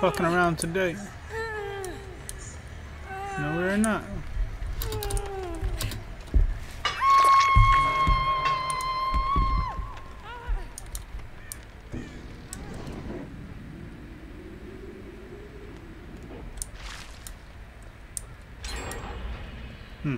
Fucking around today. No, we're not. Hmm.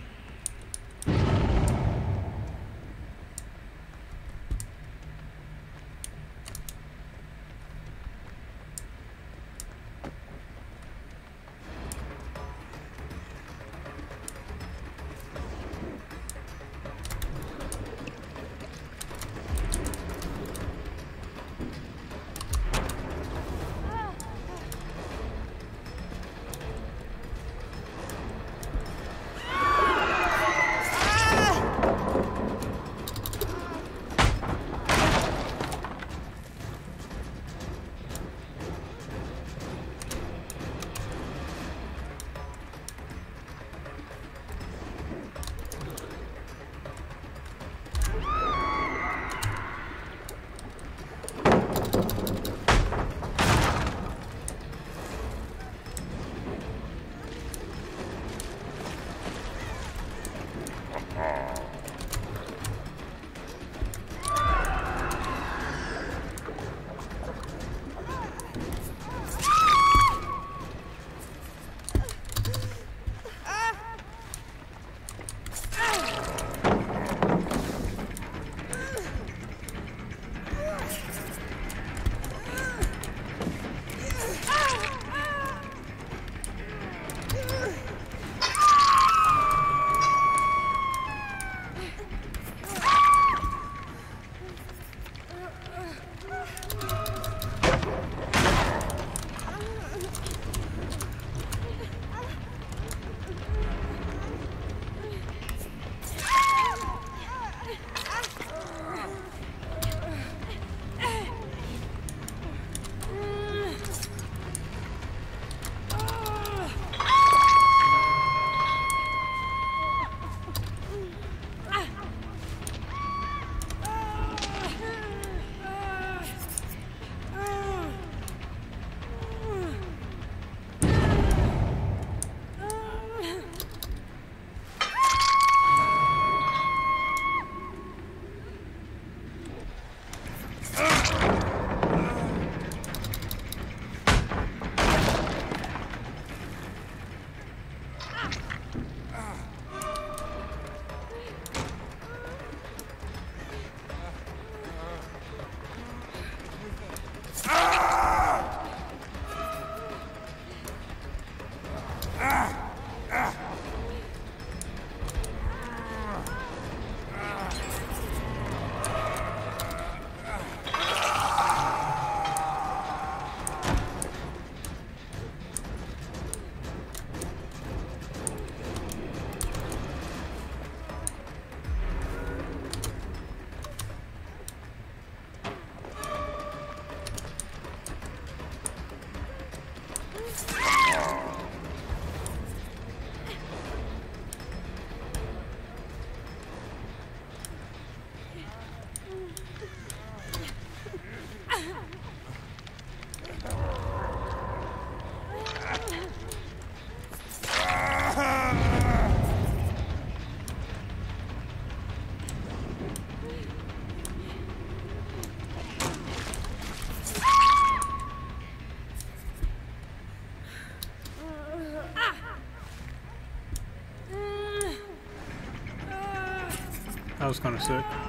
Was kind of sick.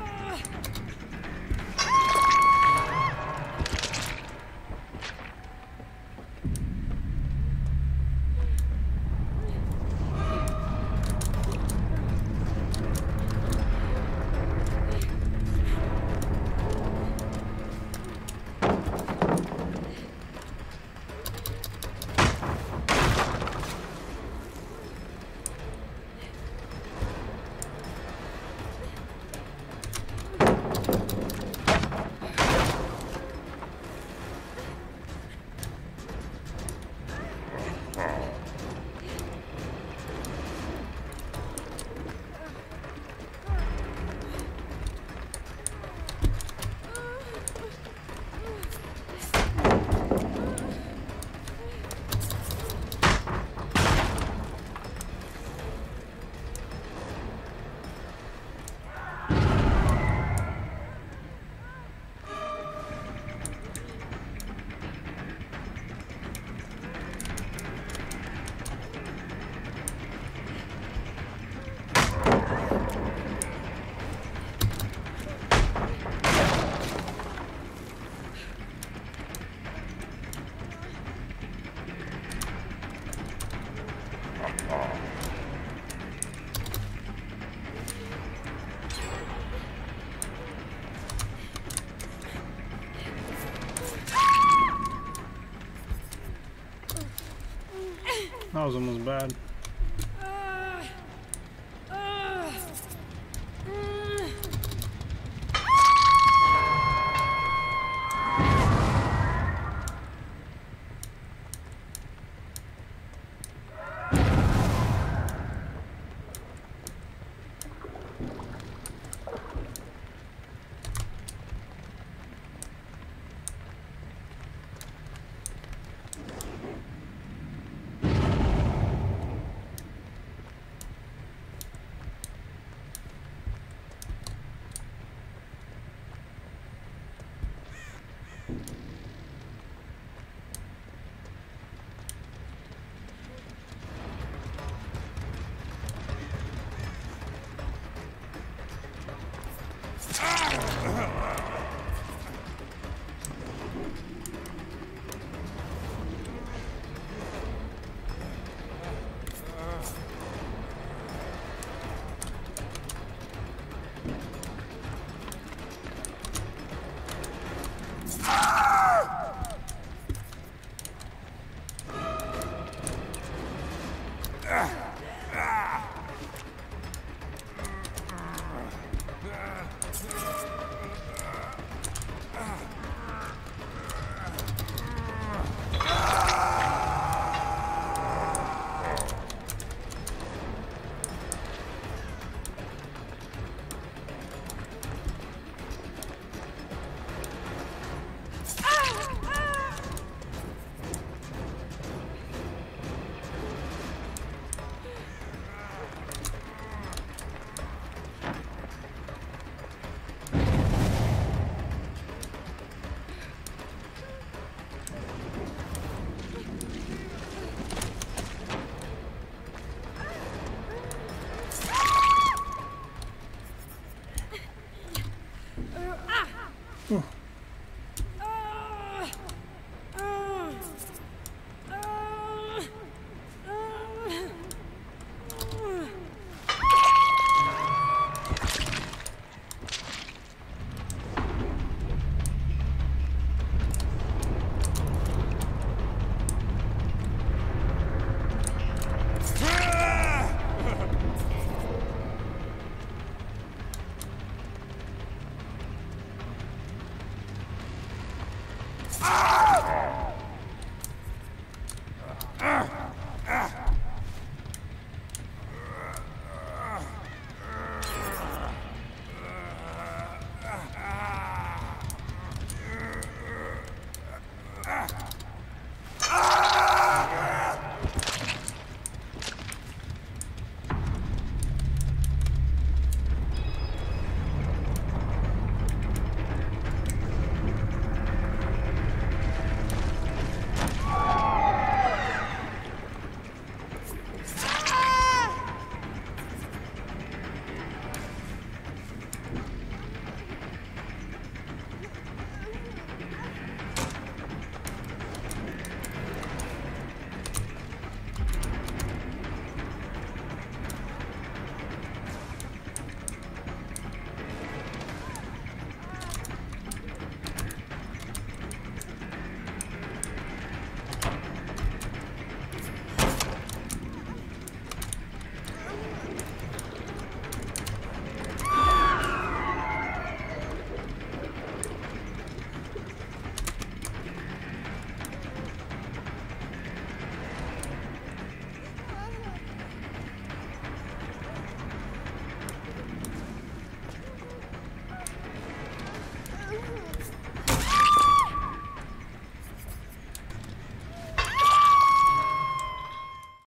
Was almost bad.